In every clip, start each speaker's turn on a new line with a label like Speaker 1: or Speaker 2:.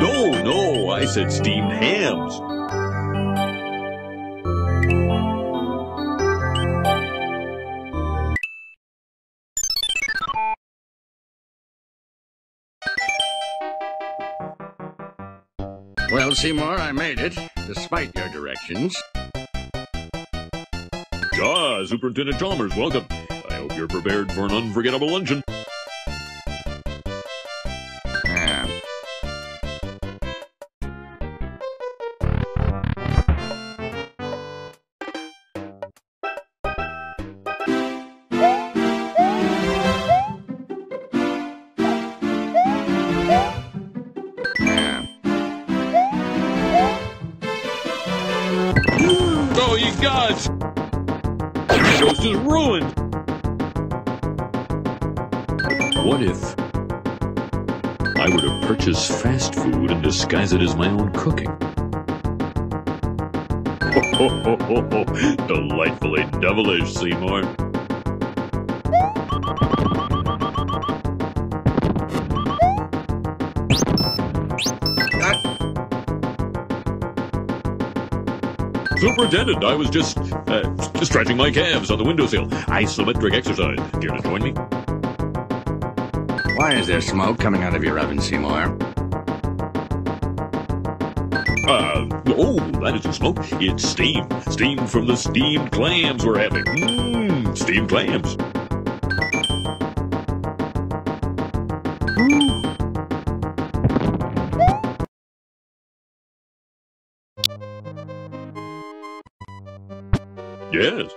Speaker 1: No, no, I said steamed hams.
Speaker 2: Well, Seymour, I made it, despite your directions.
Speaker 1: Ah, Superintendent Chalmers, welcome. I hope you're prepared for an unforgettable luncheon. Is ruined! What if I were to purchase fast food and disguise it as my own cooking? Delightfully devilish, Seymour. Superintendent, I was just uh, stretching my calves on the windowsill. Isometric exercise. Care to join me?
Speaker 2: Why is there smoke coming out of your oven, Seymour?
Speaker 1: Uh, oh, that isn't smoke. It's steam. Steam from the steamed clams we're having. Mmm, steamed clams. Yes.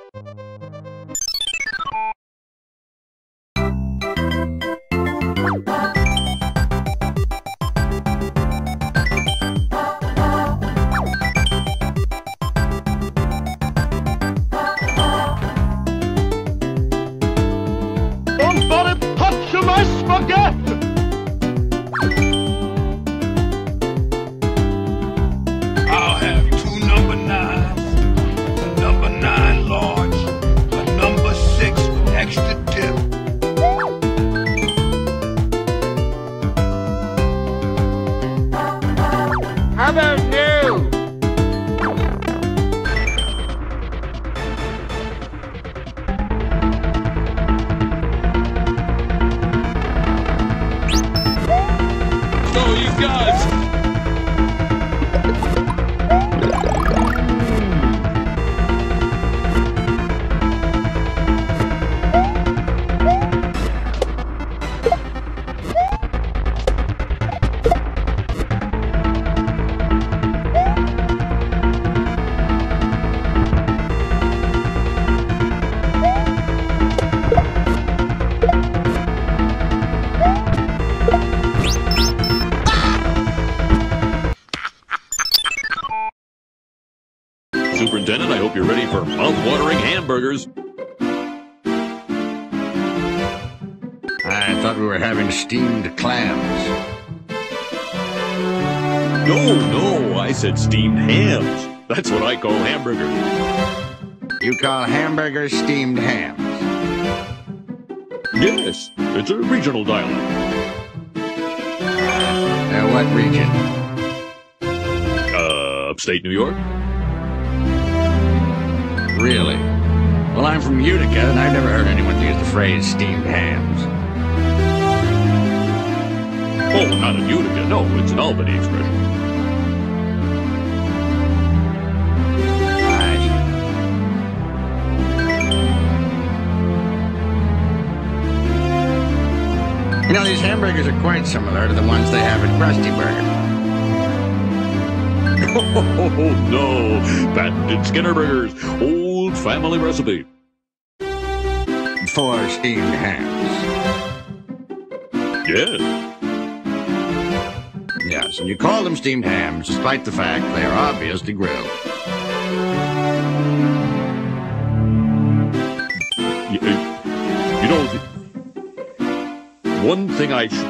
Speaker 1: Ready for mouth-watering hamburgers.
Speaker 2: I thought we were having steamed clams.
Speaker 1: No, no, I said steamed hams. That's what I call hamburgers.
Speaker 2: You call hamburgers steamed hams.
Speaker 1: Yes, it's a regional dialect.
Speaker 2: Now, what region?
Speaker 1: Uh, upstate New York?
Speaker 2: Really? Well, I'm from Utica, and I've never heard anyone use the phrase steamed hams.
Speaker 1: Oh, not in Utica. No, it's an Albany expression.
Speaker 2: You know, these hamburgers are quite similar to the ones they have at Krusty Burger.
Speaker 1: Oh, no. Patented Skinner Burgers. Old family recipe.
Speaker 2: For steamed hams.
Speaker 1: Yes.
Speaker 2: Yes, and you call them steamed hams despite the fact they are obviously grilled.
Speaker 1: You, uh, you know, one thing I sh-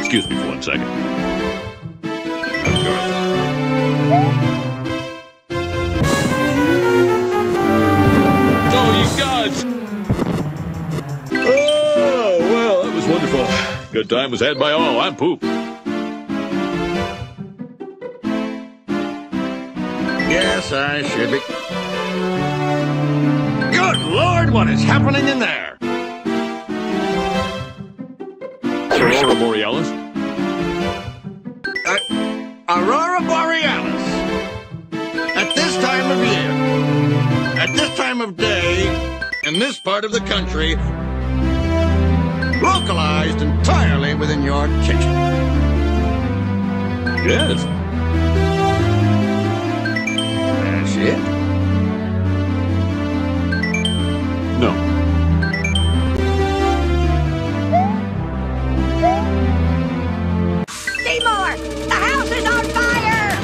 Speaker 1: Excuse me for one second. Oh, gods! Oh, well, that was wonderful. Good time was had by all. I'm Poop.
Speaker 2: Yes, I should be. Good Lord, what is happening in there?
Speaker 1: Aurora Borealis.
Speaker 2: Uh, Aurora Borealis. At this time of year, at this time of day, in this part of the country, localized entirely within your kitchen.
Speaker 1: Yes.
Speaker 2: That's it.
Speaker 1: No.
Speaker 3: Seymour! The house is on fire!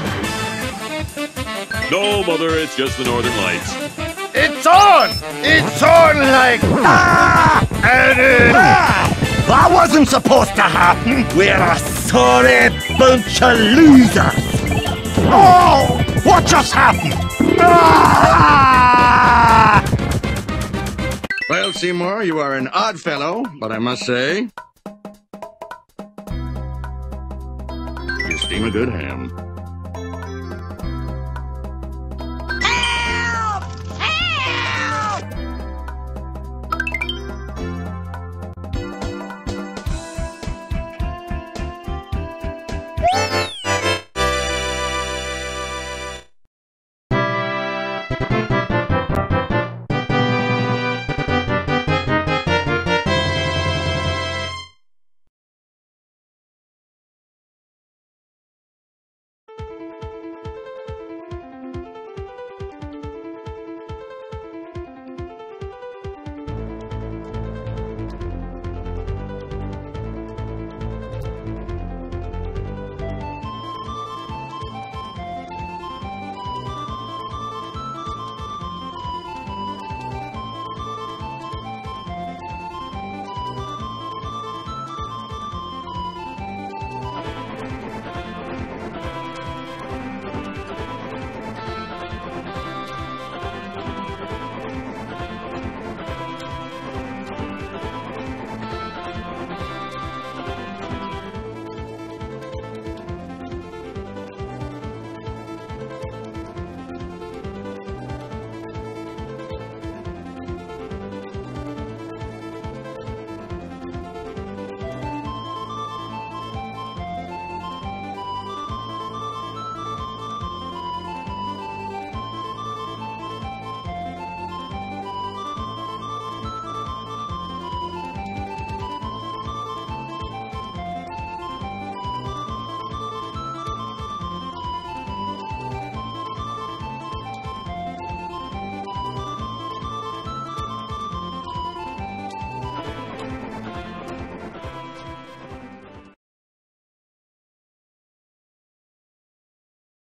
Speaker 1: No, Mother, it's just the Northern Lights.
Speaker 4: It's on! It's on like ah! And it, ah! That wasn't supposed to happen. We're a sorry bunch of losers. Oh! What just happened? Ah!
Speaker 2: Well, Seymour, you are an odd fellow, but I must say, you steam a good ham.